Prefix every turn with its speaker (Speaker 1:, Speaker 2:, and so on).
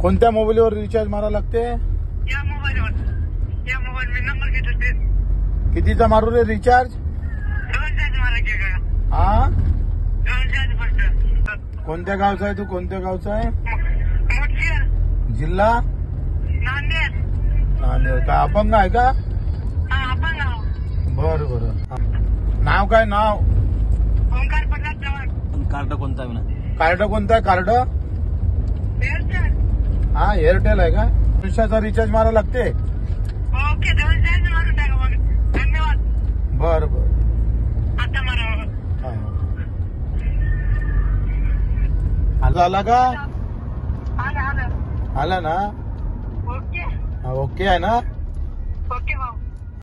Speaker 1: कोणत्या मोबाईलवर रिचार्ज मारा लागते?
Speaker 2: या मोबाईलवर. या मोबाईल मी नंबर घेतो ते.
Speaker 1: कितीचा मारू रे रिचार्ज
Speaker 2: का
Speaker 1: हा
Speaker 2: फक्त.
Speaker 1: कोणत्या गावचा आहे तू? कोणत्या गावचा आहे? जिल्हा?
Speaker 2: नांदेड.
Speaker 1: आणि काय अपंग आहे का?
Speaker 2: हा
Speaker 1: बर बर. नाव काय नाव?
Speaker 3: कार्ड कोणता आहे म्हणा?
Speaker 1: कार्ड कोणतं आहे? कार्ड? हा एअरटेल आहे का? पैशाचा रिचार्ज मारा लागते.
Speaker 2: ओके दोन चार्ज मारून टाका मग? धन्यवाद.
Speaker 1: बर बर.
Speaker 2: आता मारा.
Speaker 1: आला आला का? आलं ना?
Speaker 2: ओके
Speaker 1: हा, ओके आहे ना?
Speaker 2: ओके भाऊ.